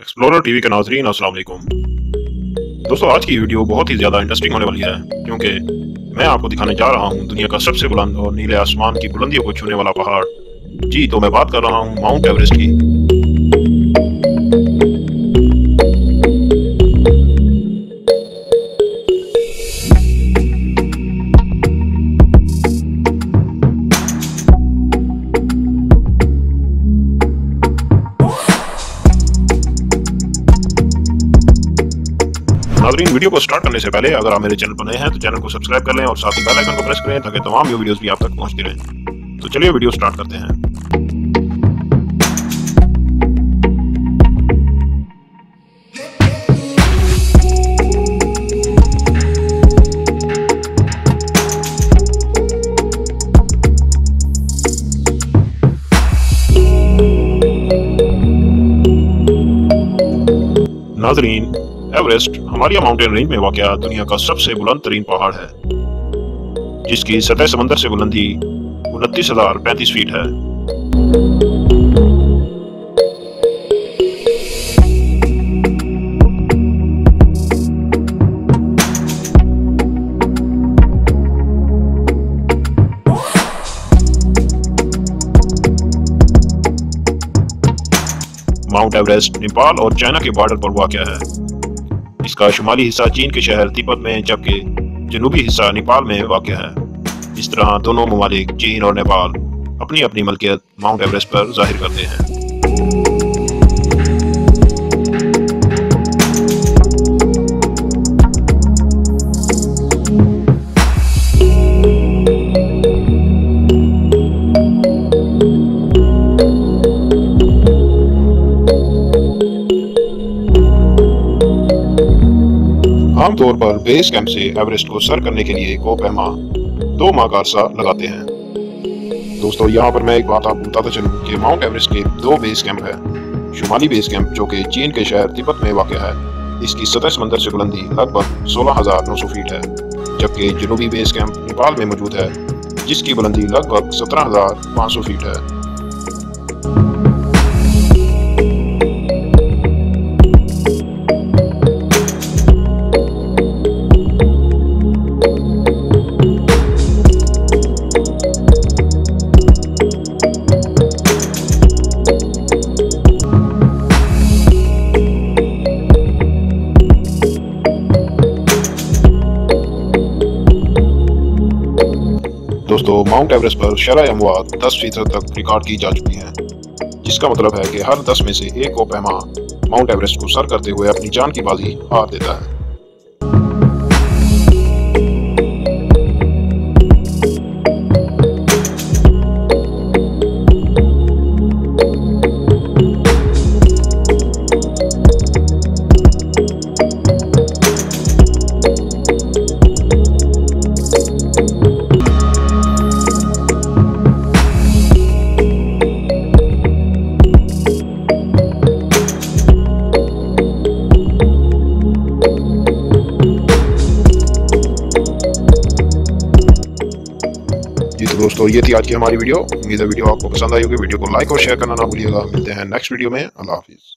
Explorer TV के नाजरीन, अस्सलाम वालेकुम। दोस्तों, आज की वीडियो बहुत ही ज़्यादा इंटरेस्टिंग होने वाली है, क्योंकि मैं आपको दिखाने जा रहा हूँ दुनिया का सबसे बुलंद और नीले आसमान की बुलंदियों को छूने वाला पहाड़। जी तो मैं बात कर रहा हूँ माउंट एवरेस्ट की। नाजरीन वीडियो को स्टार्ट करने से पहले अगर आप मेरे चैनल पर नए हैं तो चैनल को सब्सक्राइब कर लें और साथ ही बेल आइकन को प्रेस करें ताकि तमाम वीडियोस वीडियोस भी आप तक पहुँचती रहें। तो चलिए वीडियो स्टार्ट करते हैं। नाजरीन, एवरेस्ट हमारिया माउंटेन रेंज में वाक़ दुनिया का सबसे बुलंद तरीन पहाड़ है, जिसकी सतह समंदर से बुलंदी उनतीस हज़ार पैंतीस फीट है। माउंट एवरेस्ट नेपाल और चाइना के बॉर्डर पर वाक़ है। इसका शुमाली हिस्सा चीन के शहर तिब्बत में, जबकि जनूबी हिस्सा नेपाल में वाक़ है। इस तरह दोनों ममालिक चीन और नेपाल अपनी अपनी मलकियत माउंट एवरेस्ट पर ज़ाहिर करते हैं। आमतौर पर बेस कैंप से एवरेस्ट को सर करने के लिए को पैमा दो माह का अरसा लगाते हैं। दोस्तों यहाँ पर मैं एक बात आपको बताता चलूँ कि माउंट एवरेस्ट के दो बेस कैंप है शुमाली बेस कैंप जो कि चीन के शहर तिब्बत में वाक़ है। इसकी सतह समंदर से बुलंदी लगभग 16,900 फीट है जबकि जनूबी बेस कैंप नेपाल में मौजूद है जिसकी बुलंदी लगभग 17,500 फीट है। दोस्तों माउंट एवरेस्ट पर शरह अमवात दस फ़ीसद तक रिकॉर्ड की जा चुकी है, जिसका मतलब है कि हर दस में से एक को पैमा माउंट एवरेस्ट को सर करते हुए अपनी जान की बाजी हार देता है। दोस्तों, ये थी आज की हमारी वीडियो। उम्मीद है वीडियो आपको पसंद आई होगी। वीडियो को लाइक और शेयर करना ना भूलिएगा। मिलते हैं नेक्स्ट वीडियो में। अल्लाह हाफिज़।